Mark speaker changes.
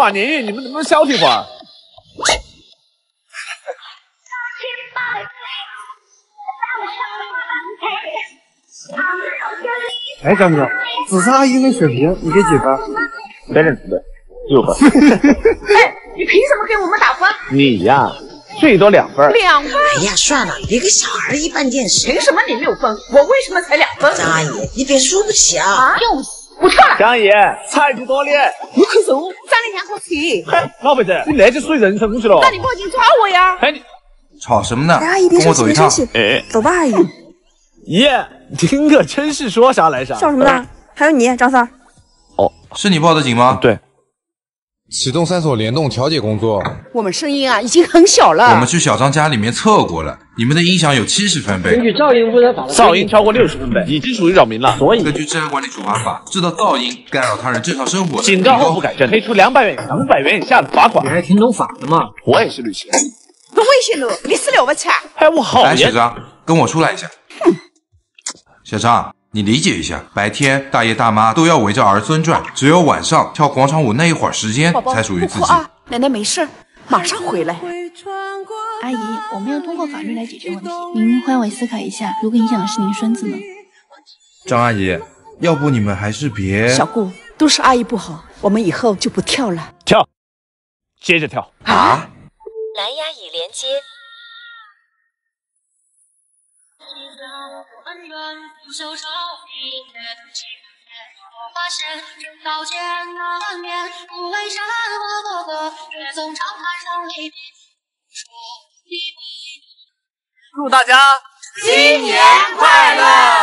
Speaker 1: 跨年夜，你们能不能消停会儿？
Speaker 2: 哎，张哥，自杀阿姨的视频你给几分？
Speaker 1: 三点四分，六分。
Speaker 3: 哎，你凭什么给我们打分？
Speaker 1: 你呀，最多两分。
Speaker 3: 两分？
Speaker 4: 哎呀，算了，别跟小孩一般见识。
Speaker 3: 凭什么你六分？我为什么才两分？
Speaker 4: 张阿姨，你别输不起啊！
Speaker 3: 啊，就是，我跳了。
Speaker 1: 张阿姨，菜不多的。
Speaker 3: 我可肉，
Speaker 1: 老辈子，你那就属于人身攻击了。
Speaker 3: 那你报警抓我呀？
Speaker 1: 哎你，
Speaker 5: 吵什么呢？
Speaker 6: 阿姨别
Speaker 5: 跟我走一趟。
Speaker 1: 哎，
Speaker 6: 走吧，阿姨。
Speaker 1: 耶，听个真是说啥来啥。
Speaker 6: 笑什么呢？还有你，张三。
Speaker 5: 哦，是你报的警吗？
Speaker 1: 对。
Speaker 7: 启动三所联动调解工作。
Speaker 3: 我们声音啊已经很小了。
Speaker 5: 我们去小张家里面测过了，你们的音响有七十分贝。
Speaker 2: 根据噪音污染法的
Speaker 1: 噪音超过六十分贝，已经属于扰民了。所以
Speaker 5: 根据治安管理处罚法，制造噪音干扰他人正常生活，
Speaker 1: 警告后不改正，赔出两百元、两百元以下的罚款。
Speaker 2: 你还挺懂法的嘛？
Speaker 1: 我也是律师。
Speaker 3: 不危险了，你死了不起？
Speaker 1: 哎，我好
Speaker 5: 来，小张，跟我出来一下。小张，你理解一下，白天大爷大妈都要围着儿孙转，只有晚上跳广场舞那一会儿时间才属于自己。
Speaker 3: 啊，奶奶没事，马上回来。
Speaker 8: 阿姨，我们要通过法律来解决问题。您换位思考一下，如果影响的是您孙子呢？
Speaker 5: 张阿姨，要不你们还是别……
Speaker 3: 小顾，都是阿姨不好，我们以后就不跳了。
Speaker 1: 跳，接着跳
Speaker 5: 啊！
Speaker 9: 蓝牙已连接。发现人道艰难面，不为山河过客，却总长叹生离别。
Speaker 2: 祝大家
Speaker 3: 新年快乐！